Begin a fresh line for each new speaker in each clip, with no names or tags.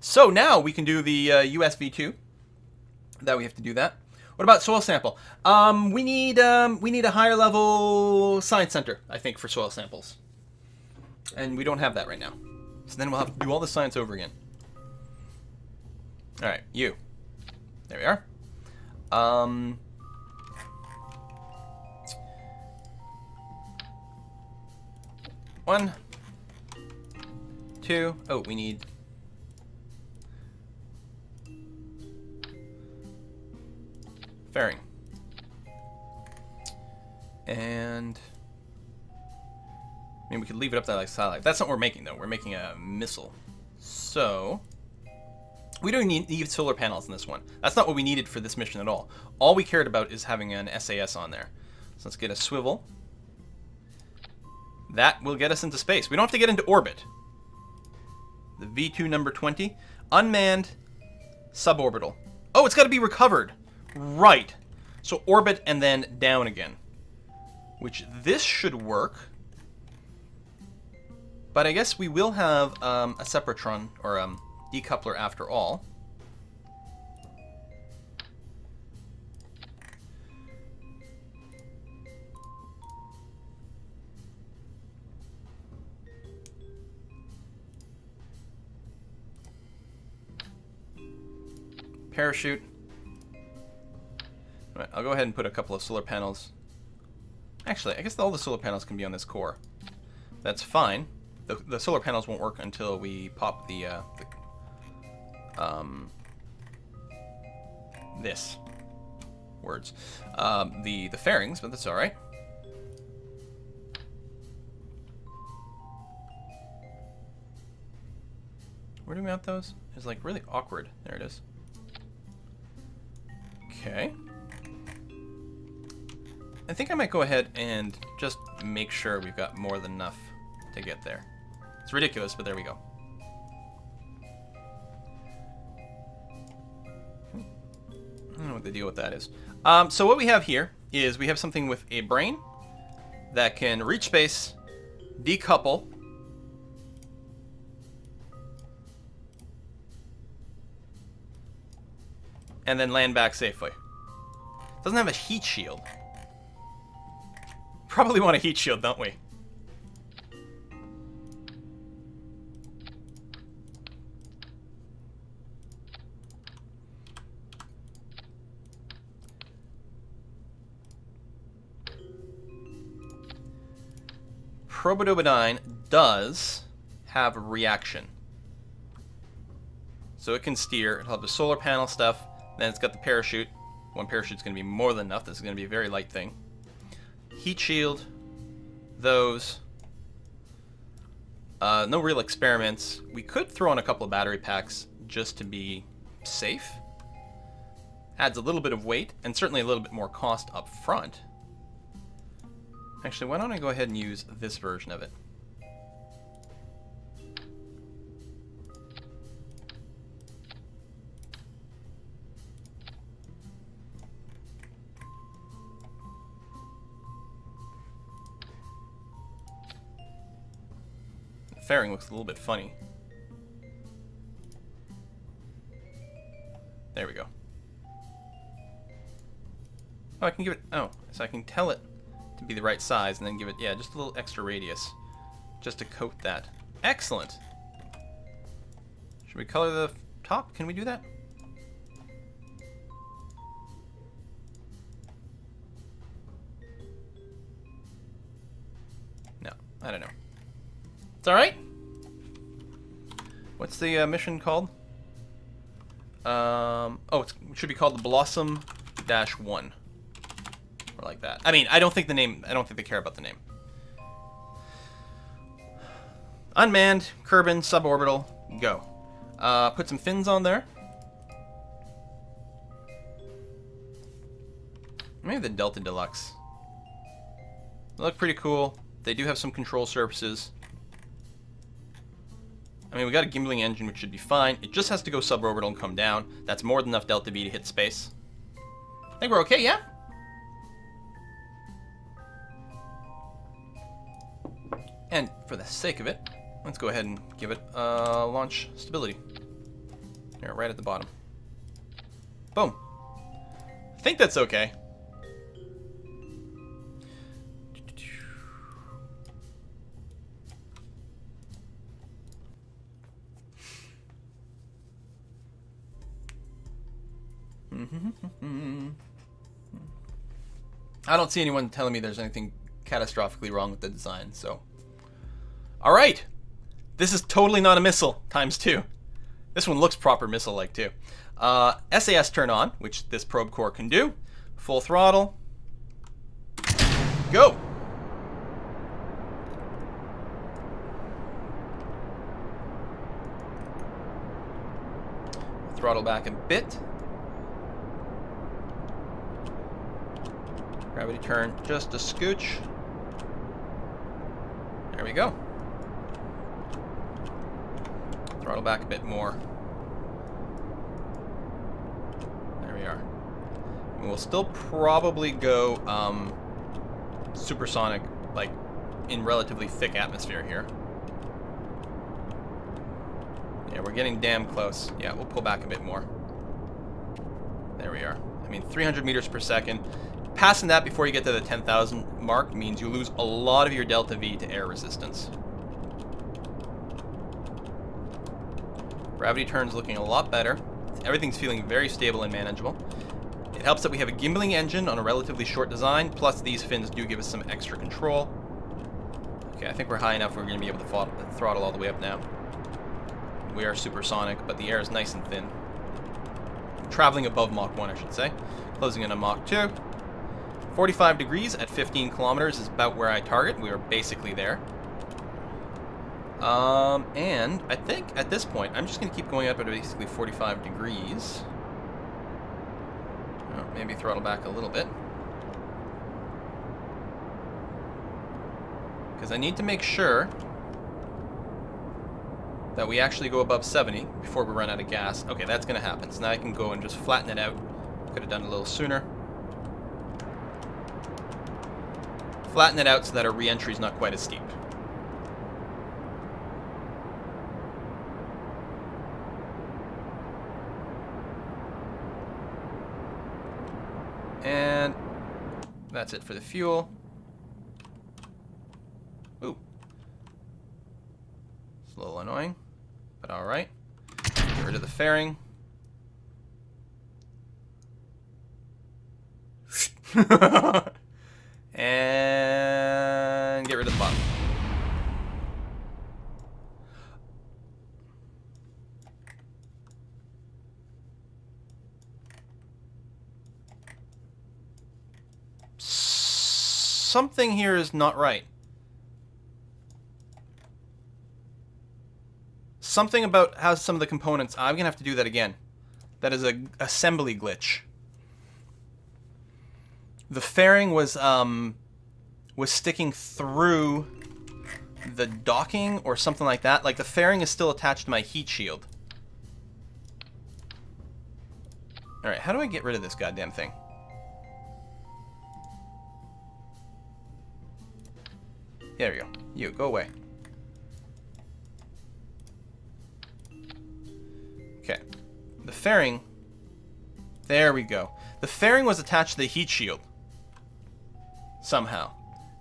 So now we can do the uh, USV2. That we have to do that. What about soil sample? Um, we need um, we need a higher level science center, I think, for soil samples, and we don't have that right now. So then we'll have to do all the science over again. All right, you. There we are. Um, one, two. Oh, we need fairing. And I mean, we could leave it up there like satellite. That's not what we're making though. We're making a missile. So we don't need, need solar panels in this one. That's not what we needed for this mission at all. All we cared about is having an SAS on there. So let's get a swivel. That will get us into space. We don't have to get into orbit. The V2 number 20. Unmanned suborbital. Oh, it's got to be recovered. Right. So orbit and then down again. Which this should work. But I guess we will have um, a Sepratron, or um, decoupler after all. Parachute. I'll go ahead and put a couple of solar panels. Actually, I guess all the solar panels can be on this core. That's fine. The, the solar panels won't work until we pop the, uh, the um, this words, um, the the fairings, but that's all right. Where do we mount those? It's like really awkward. There it is. Okay. I think I might go ahead and just make sure we've got more than enough to get there. It's ridiculous, but there we go. I don't know what the deal with that is. Um, so what we have here is we have something with a brain that can reach space, decouple, and then land back safely. Doesn't have a heat shield. Probably want a heat shield, don't we? Probodobodyne does have a reaction. So it can steer. It'll have the solar panel stuff. Then it's got the parachute. One parachute's going to be more than enough. This is going to be a very light thing. Heat shield. Those. Uh, no real experiments. We could throw in a couple of battery packs just to be safe. Adds a little bit of weight and certainly a little bit more cost up front. Actually, why don't I go ahead and use this version of it? Fairing looks a little bit funny. There we go. Oh, I can give it... Oh, so I can tell it to be the right size and then give it, yeah, just a little extra radius just to coat that. Excellent. Should we color the top? Can we do that? The uh, mission called? Um, oh, it should be called the Blossom Dash 1 or like that. I mean, I don't think the name, I don't think they care about the name. Unmanned, Kerbin, suborbital, go. Uh, put some fins on there. Maybe the Delta Deluxe. They look pretty cool. They do have some control surfaces. I mean, we got a gimbaling engine, which should be fine. It just has to go suborbital and come down. That's more than enough Delta V to hit space. I think we're okay, yeah? And for the sake of it, let's go ahead and give it uh, launch stability. Here, right at the bottom. Boom. I think that's okay. I don't see anyone telling me there's anything catastrophically wrong with the design, so. Alright! This is totally not a missile, times two. This one looks proper missile-like too. Uh, SAS turn on, which this probe core can do. Full throttle. Go! Throttle back a bit. Gravity turn just a scooch. There we go. Throttle back a bit more. There we are. And we'll still probably go um, supersonic, like in relatively thick atmosphere here. Yeah, we're getting damn close. Yeah, we'll pull back a bit more. There we are. I mean, 300 meters per second. Passing that before you get to the 10,000 mark means you lose a lot of your delta V to air resistance. Gravity turn's looking a lot better. Everything's feeling very stable and manageable. It helps that we have a gimbaling engine on a relatively short design, plus these fins do give us some extra control. Okay, I think we're high enough we're going to be able to throttle all the way up now. We are supersonic, but the air is nice and thin. Traveling above Mach 1, I should say. Closing in on Mach 2. 45 degrees at 15 kilometers is about where I target. We are basically there. Um, and I think at this point, I'm just going to keep going up at basically 45 degrees. Oh, maybe throttle back a little bit. Because I need to make sure that we actually go above 70 before we run out of gas. Okay, that's going to happen. So now I can go and just flatten it out. Could have done a little sooner. Flatten it out so that our re-entry is not quite as steep. And that's it for the fuel. Ooh. It's a little annoying, but alright. Get rid of the fairing. and get rid of the bottom. Something here is not right. Something about how some of the components... I'm going to have to do that again. That is a assembly glitch the fairing was um, was sticking through the docking or something like that. Like the fairing is still attached to my heat shield. All right, how do I get rid of this goddamn thing? There we go. You, go away. Okay. The fairing... There we go. The fairing was attached to the heat shield somehow.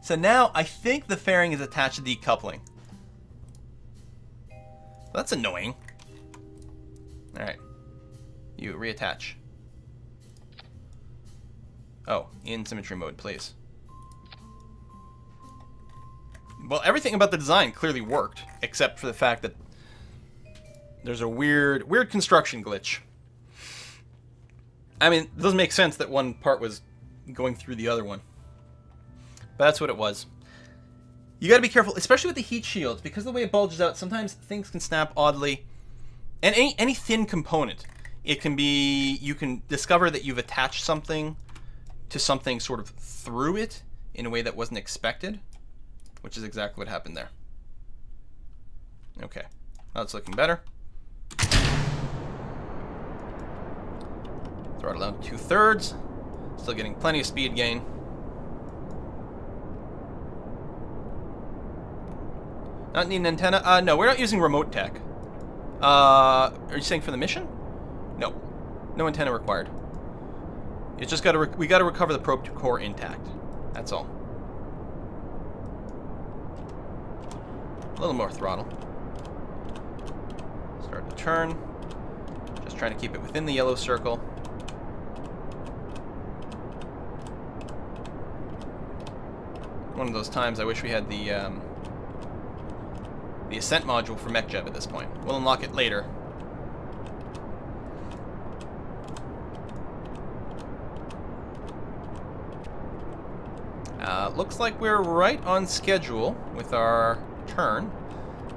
So now I think the fairing is attached to the coupling. That's annoying. Alright. You reattach. Oh, in symmetry mode, please. Well, everything about the design clearly worked, except for the fact that there's a weird, weird construction glitch. I mean, it doesn't make sense that one part was going through the other one. But that's what it was. You gotta be careful, especially with the heat shields, because the way it bulges out, sometimes things can snap oddly. And any, any thin component, it can be, you can discover that you've attached something to something sort of through it in a way that wasn't expected, which is exactly what happened there. Okay, that's looking better. Throttle down two thirds. Still getting plenty of speed gain. Not need an antenna? Uh, no, we're not using remote tech. Uh, are you saying for the mission? No. No antenna required. It's just got to we got to recover the probe core intact. That's all. A little more throttle. Start to turn. Just trying to keep it within the yellow circle. One of those times I wish we had the um, the ascent module for MechJeb at this point. We'll unlock it later. Uh, looks like we're right on schedule with our turn.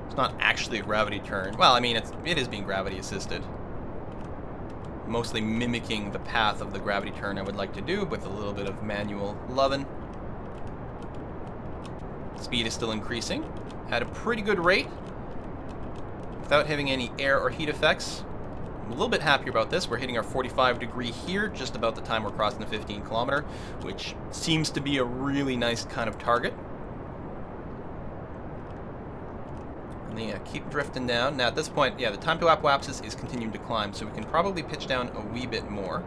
It's not actually a gravity turn. Well, I mean, it's, it is being gravity assisted. Mostly mimicking the path of the gravity turn I would like to do with a little bit of manual loving. Speed is still increasing at a pretty good rate without having any air or heat effects. I'm a little bit happier about this. We're hitting our 45 degree here just about the time we're crossing the 15 kilometer, which seems to be a really nice kind of target. And then, yeah, keep drifting down. Now, at this point, yeah, the time to apoapsis is continuing to climb, so we can probably pitch down a wee bit more.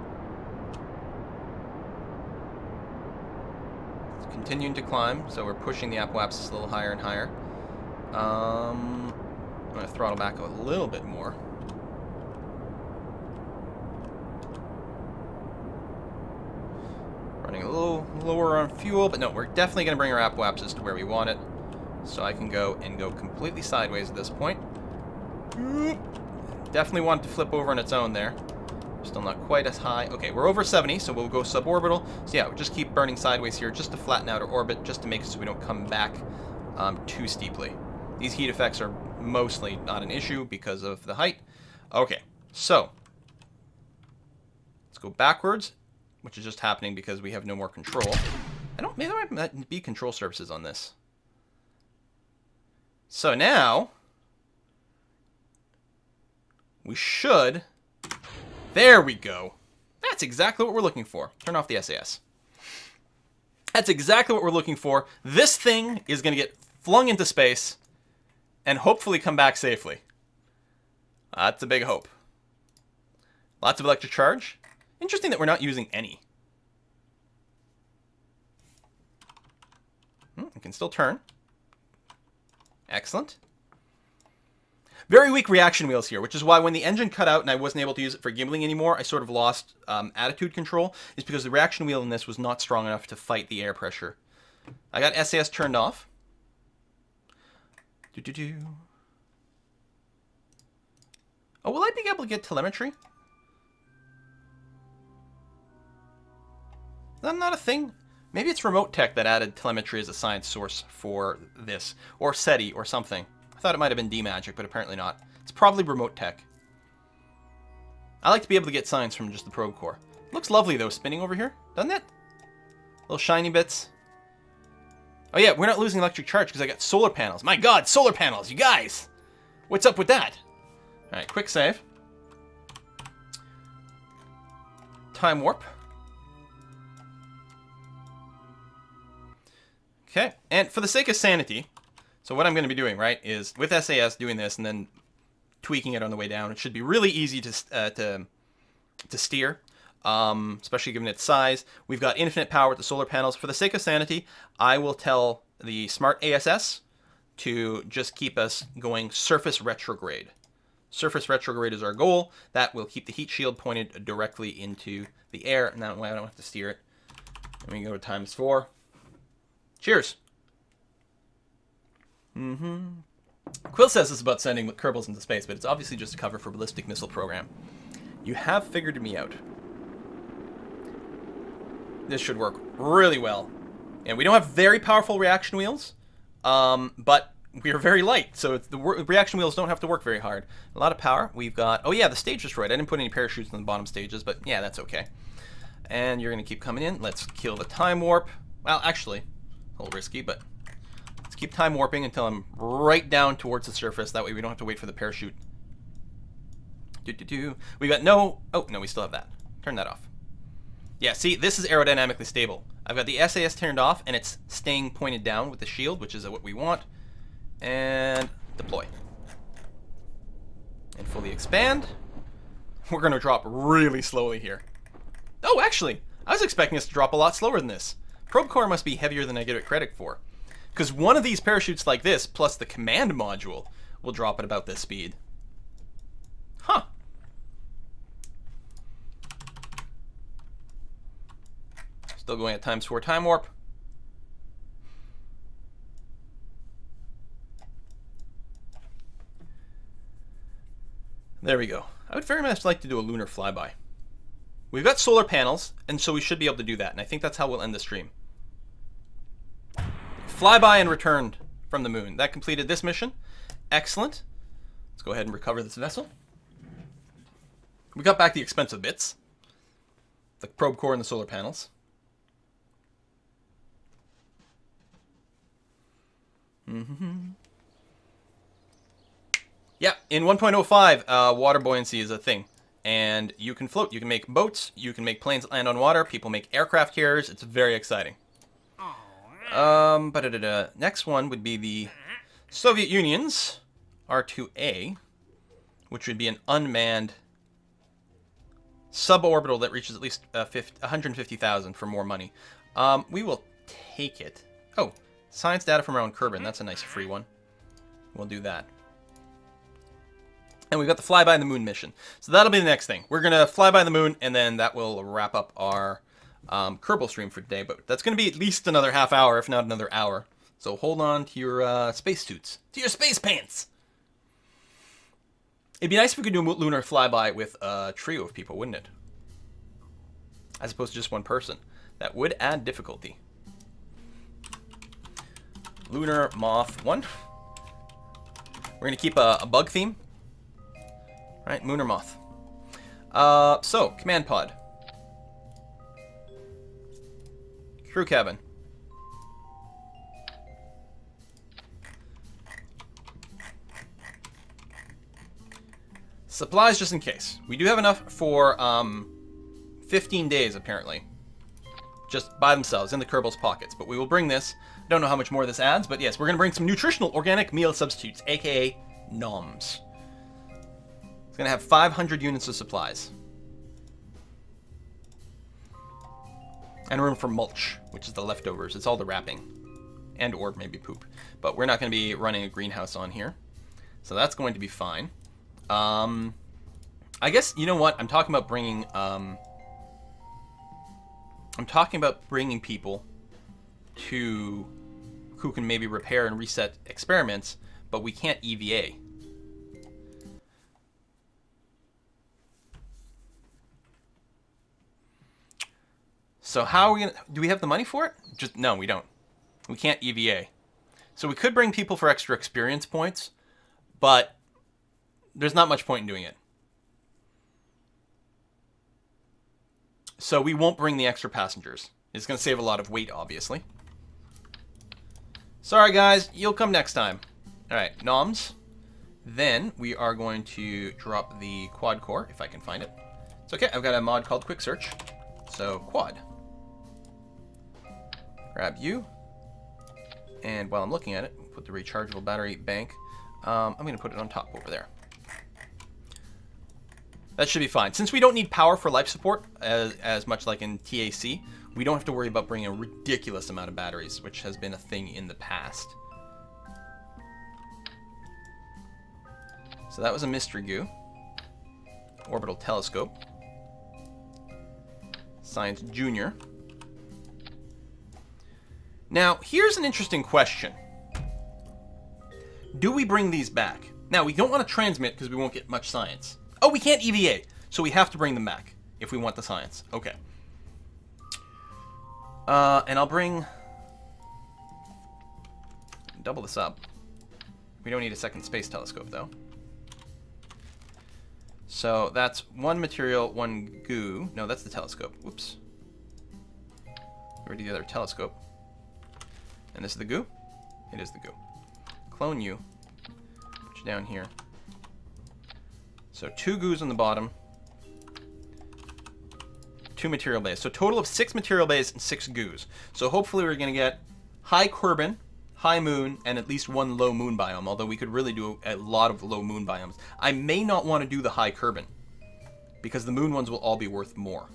It's continuing to climb, so we're pushing the apoapsis a little higher and higher. Um, I'm going to throttle back a little bit more. Running a little lower on fuel, but no, we're definitely going to bring our apoapsis to where we want it. So I can go and go completely sideways at this point. Definitely want to flip over on its own there. Still not quite as high. Okay, we're over 70, so we'll go suborbital. So yeah, we'll just keep burning sideways here just to flatten out our orbit, just to make it so we don't come back um, too steeply. These heat effects are mostly not an issue because of the height. Okay, so let's go backwards, which is just happening because we have no more control. I don't, maybe there might be control surfaces on this. So now, we should, there we go. That's exactly what we're looking for. Turn off the SAS. That's exactly what we're looking for. This thing is going to get flung into space and hopefully come back safely. That's a big hope. Lots of electric charge. Interesting that we're not using any. Hmm, it can still turn. Excellent. Very weak reaction wheels here, which is why when the engine cut out and I wasn't able to use it for gimbling anymore, I sort of lost um, attitude control, is because the reaction wheel in this was not strong enough to fight the air pressure. I got SAS turned off. Oh, will I be able to get telemetry? Is that not a thing? Maybe it's Remote Tech that added telemetry as a science source for this. Or SETI or something. I thought it might have been D-Magic, but apparently not. It's probably Remote Tech. I like to be able to get science from just the probe core. Looks lovely, though, spinning over here. Doesn't it? Little shiny bits. Oh yeah, we're not losing electric charge because I got solar panels. My god, solar panels, you guys! What's up with that? Alright, quick save. Time warp. Okay, and for the sake of sanity, so what I'm going to be doing, right, is with SAS doing this and then tweaking it on the way down. It should be really easy to, uh, to, to steer um, especially given its size. We've got infinite power with the solar panels. For the sake of sanity, I will tell the smart ASS to just keep us going surface retrograde. Surface retrograde is our goal. That will keep the heat shield pointed directly into the air, and that way I don't have to steer it. Let me go to times four. Cheers. Mm-hmm. Quill says this about sending Kerbals into space, but it's obviously just a cover for ballistic missile program. You have figured me out this should work really well. And we don't have very powerful reaction wheels, um, but we are very light, so the reaction wheels don't have to work very hard. A lot of power. We've got, oh yeah, the stage destroyed. I didn't put any parachutes in the bottom stages, but yeah, that's okay. And you're going to keep coming in. Let's kill the time warp. Well, actually, a little risky, but let's keep time warping until I'm right down towards the surface. That way we don't have to wait for the parachute. Do, do, do. We got no, oh, no, we still have that. Turn that off. Yeah, see, this is aerodynamically stable. I've got the SAS turned off, and it's staying pointed down with the shield, which is what we want. And deploy. And fully expand. We're going to drop really slowly here. Oh, actually, I was expecting us to drop a lot slower than this. Probe core must be heavier than I give it credit for. Because one of these parachutes like this, plus the command module, will drop at about this speed. Huh. Still going at times 4 time warp. There we go. I would very much like to do a lunar flyby. We've got solar panels, and so we should be able to do that, and I think that's how we'll end the stream. Flyby and returned from the moon. That completed this mission. Excellent. Let's go ahead and recover this vessel. We got back the expensive bits. The probe core and the solar panels. Mm-hmm. Yeah, in 1.05, uh, water buoyancy is a thing. And you can float. You can make boats. You can make planes land on water. People make aircraft carriers. It's very exciting. Um, but next one would be the Soviet Union's R2A, which would be an unmanned suborbital that reaches at least uh, 150,000 for more money. Um, we will take it. Oh, science data from around Kerbin. That's a nice free one. We'll do that. And we've got the fly by the moon mission. So that'll be the next thing. We're going to fly by the moon, and then that will wrap up our um, Kerbal stream for today. But that's going to be at least another half hour, if not another hour. So hold on to your uh, space suits, to your space pants. It'd be nice if we could do a lunar flyby with a trio of people, wouldn't it? As opposed to just one person. That would add difficulty. Lunar Moth 1. We're going to keep a, a bug theme Right, Moon or Moth. Uh, so, command pod. Crew cabin. Supplies just in case. We do have enough for um, 15 days, apparently. Just by themselves, in the Kerbal's pockets. But we will bring this. I Don't know how much more this adds, but yes, we're going to bring some nutritional organic meal substitutes, aka NOMs. It's going to have 500 units of supplies. And room for mulch, which is the leftovers. It's all the wrapping. And or maybe poop. But we're not going to be running a greenhouse on here. So that's going to be fine. Um, I guess, you know what? I'm talking about bringing... Um, I'm talking about bringing people to who can maybe repair and reset experiments, but we can't EVA. So how are we gonna? Do we have the money for it? Just no, we don't. We can't EVA. So we could bring people for extra experience points, but there's not much point in doing it. So we won't bring the extra passengers. It's going to save a lot of weight, obviously. Sorry, guys. You'll come next time. All right, noms. Then we are going to drop the quad core, if I can find it. It's okay. I've got a mod called Quick Search. So, quad. Grab you. And while I'm looking at it, put the rechargeable battery bank. Um, I'm going to put it on top over there. That should be fine. Since we don't need power for life support, as, as much like in TAC, we don't have to worry about bringing a ridiculous amount of batteries, which has been a thing in the past. So that was a mystery goo. Orbital telescope. Science Junior. Now, here's an interesting question. Do we bring these back? Now, we don't want to transmit because we won't get much science. Oh, we can't EVA, so we have to bring them back if we want the science. Okay. Uh, and I'll bring... Double this up. We don't need a second space telescope, though. So that's one material, one goo. No, that's the telescope. Whoops. Where the other telescope? And this is the goo? It is the goo. Clone you. Put you down here. So two goos on the bottom. Two material bays. So total of six material bays and six goos. So hopefully we're going to get high Kerbin, high moon, and at least one low moon biome. Although we could really do a lot of low moon biomes. I may not want to do the high Kerbin. because the moon ones will all be worth more.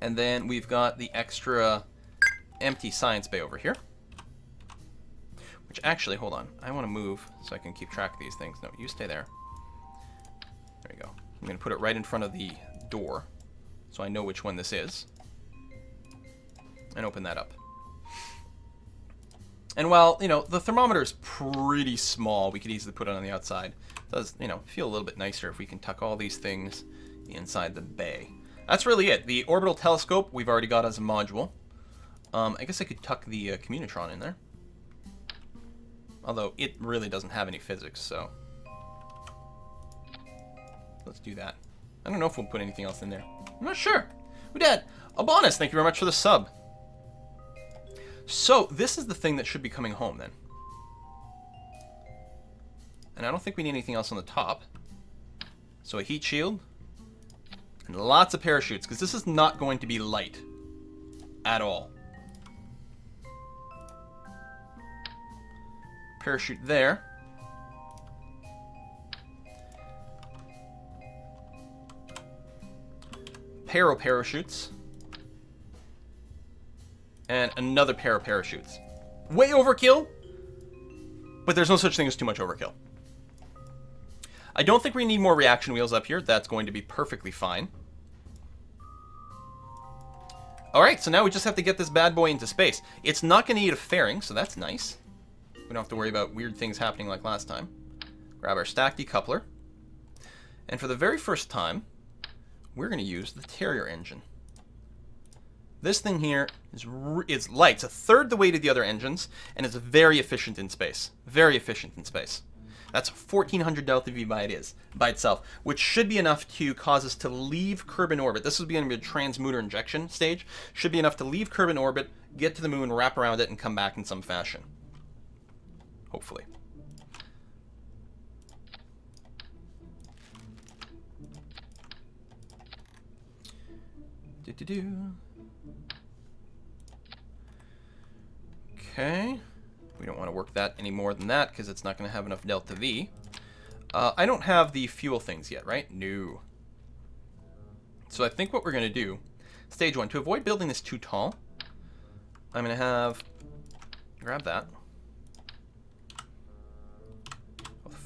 And then we've got the extra empty science bay over here. Which actually, hold on. I want to move so I can keep track of these things. No, you stay there. There you go. I'm going to put it right in front of the door so I know which one this is. And open that up. And while, you know, the thermometer is pretty small, we could easily put it on the outside. It does, you know, feel a little bit nicer if we can tuck all these things inside the bay. That's really it. The orbital telescope we've already got as a module. Um, I guess I could tuck the uh, Communotron in there. Although it really doesn't have any physics, so... Let's do that. I don't know if we'll put anything else in there. I'm not sure. Who did? Abanus, thank you very much for the sub. So, this is the thing that should be coming home, then. And I don't think we need anything else on the top. So a heat shield. And lots of parachutes, because this is not going to be light. At all. Parachute there. Pair of parachutes and another pair of parachutes. Way overkill, but there's no such thing as too much overkill. I don't think we need more reaction wheels up here. That's going to be perfectly fine. Alright, so now we just have to get this bad boy into space. It's not going to need a fairing, so that's nice. We don't have to worry about weird things happening like last time. Grab our stack decoupler. And for the very first time, we're going to use the Terrier engine. This thing here is it's light. It's a third the weight of the other engines, and it's very efficient in space. Very efficient in space. That's 1400 delta V by it is by itself, which should be enough to cause us to leave Kerbin orbit. This is going to be a trans-Munar injection stage. Should be enough to leave Kerbin orbit, get to the moon, wrap around it, and come back in some fashion. Hopefully. Do do do. Okay. We don't want to work that any more than that because it's not going to have enough delta V. Uh, I don't have the fuel things yet, right? No. So I think what we're going to do, stage one, to avoid building this too tall, I'm going to have, grab that,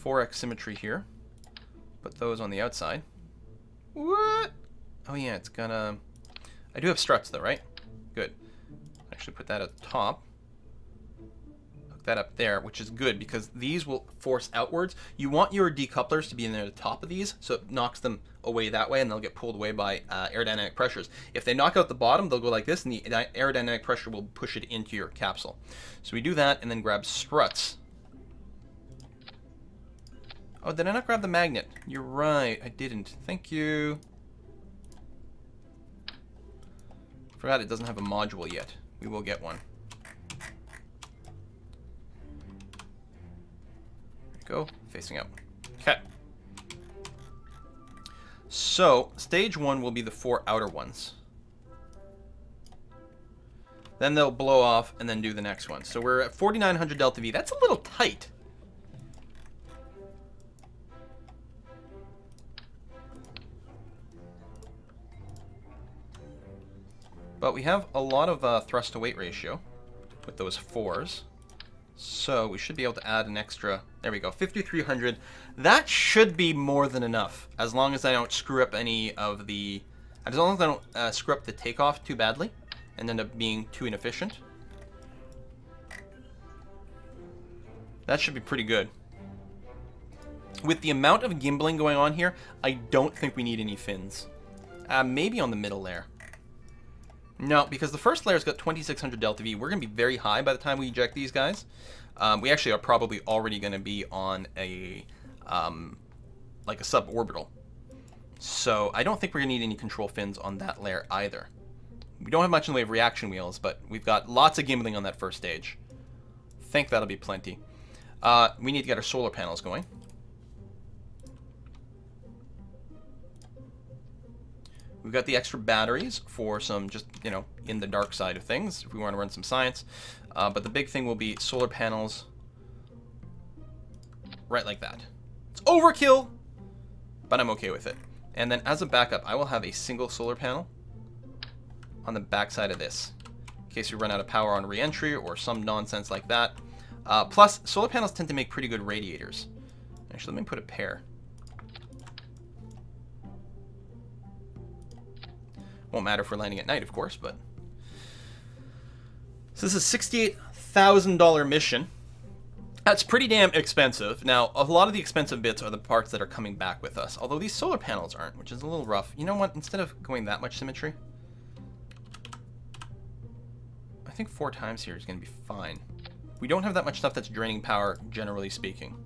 4x symmetry here, put those on the outside. What? Oh yeah, it's gonna, I do have struts though, right? Good. Actually put that at the top Hook that up there, which is good because these will force outwards. You want your decouplers to be in there at the top of these, so it knocks them away that way, and they'll get pulled away by uh, aerodynamic pressures. If they knock out the bottom, they'll go like this, and the aerodynamic pressure will push it into your capsule. So we do that, and then grab struts. Oh, did I not grab the magnet? You're right, I didn't. Thank you. Forgot it doesn't have a module yet. We will get one. Go, facing out. Okay. So, stage one will be the four outer ones. Then they'll blow off and then do the next one. So we're at 4,900 delta V. That's a little tight. But we have a lot of uh, thrust to weight ratio with those fours. So we should be able to add an extra, there we go, 5,300. That should be more than enough, as long as I don't screw up any of the, as long as I don't uh, screw up the takeoff too badly and end up being too inefficient. That should be pretty good. With the amount of gimbling going on here, I don't think we need any fins. Uh, maybe on the middle there. No, because the first layer's got 2600 delta V. We're going to be very high by the time we eject these guys. Um, we actually are probably already going to be on a, um, like a suborbital. So I don't think we're going to need any control fins on that layer either. We don't have much in the way of reaction wheels, but we've got lots of gimbling on that first stage. think that'll be plenty. Uh, we need to get our solar panels going. We've got the extra batteries for some just, you know, in the dark side of things if we want to run some science. Uh, but the big thing will be solar panels right like that. It's overkill, but I'm okay with it. And then as a backup, I will have a single solar panel on the backside of this. In case we run out of power on reentry or some nonsense like that. Uh, plus, solar panels tend to make pretty good radiators. Actually, let me put a pair. Won't matter if we're landing at night, of course, but... So this is a $68,000 mission. That's pretty damn expensive. Now, a lot of the expensive bits are the parts that are coming back with us, although these solar panels aren't, which is a little rough. You know what? Instead of going that much symmetry, I think four times here is going to be fine. We don't have that much stuff that's draining power, generally speaking.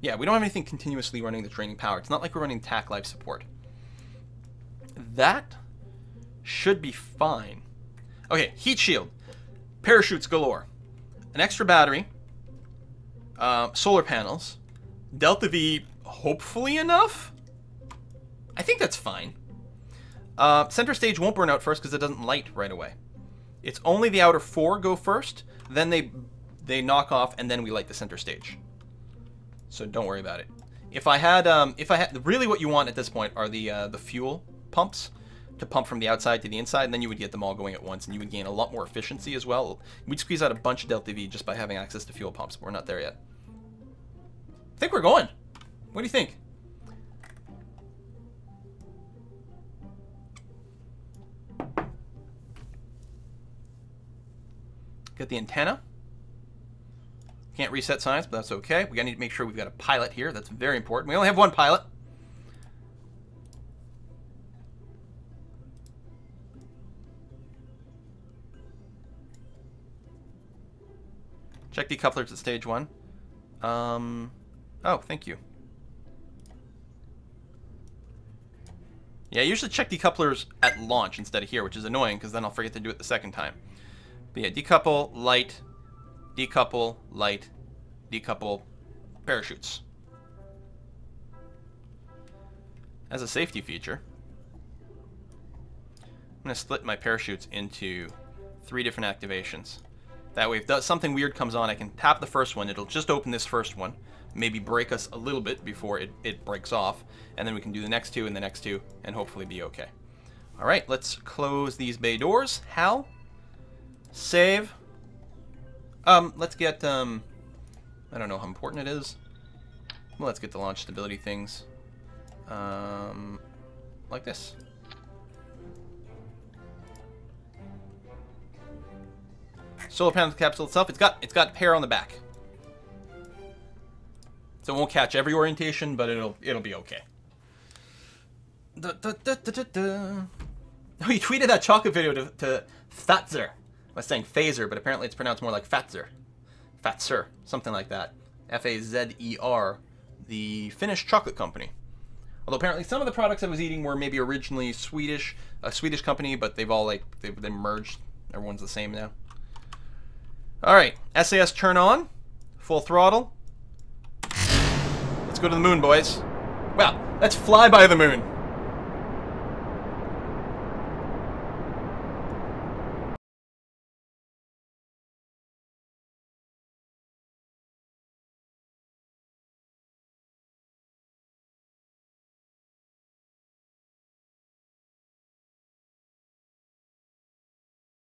Yeah, we don't have anything continuously running that's draining power. It's not like we're running TAC life support. That should be fine. Okay, heat shield, parachutes galore, an extra battery, uh, solar panels, delta V, hopefully enough. I think that's fine. Uh, center stage won't burn out first because it doesn't light right away. It's only the outer four go first, then they they knock off, and then we light the center stage. So don't worry about it. If I had, um, if I had, really what you want at this point are the uh, the fuel pumps to pump from the outside to the inside, and then you would get them all going at once, and you would gain a lot more efficiency as well. We'd squeeze out a bunch of Delta V just by having access to fuel pumps, but we're not there yet. I think we're going. What do you think? Get the antenna. Can't reset science, but that's okay. We gotta need to make sure we've got a pilot here. That's very important. We only have one pilot. Check decouplers at stage one. Um, oh, thank you. Yeah, I usually check decouplers at launch instead of here, which is annoying because then I'll forget to do it the second time. But yeah, decouple, light, decouple, light, decouple, parachutes. As a safety feature, I'm going to split my parachutes into three different activations. That way, if something weird comes on, I can tap the first one. It'll just open this first one, maybe break us a little bit before it, it breaks off, and then we can do the next two and the next two, and hopefully be okay. All right, let's close these bay doors. Hal, save. Um, let's get, um, I don't know how important it is. Well, let's get the launch stability things. Um, like this. Solar panel capsule itself, it's got it's got hair on the back. So it won't catch every orientation, but it'll it'll be okay. Da, da, da, oh, you tweeted that chocolate video to, to Fatzer. I was saying phaser, but apparently it's pronounced more like Fatzer. Fatzer, something like that. F-A-Z-E-R, the Finnish chocolate company. Although apparently some of the products I was eating were maybe originally Swedish, a Swedish company, but they've all like, they've been merged. Everyone's the same now. All right, SAS turn on, full throttle. Let's go to the moon, boys. Well, let's fly by the moon.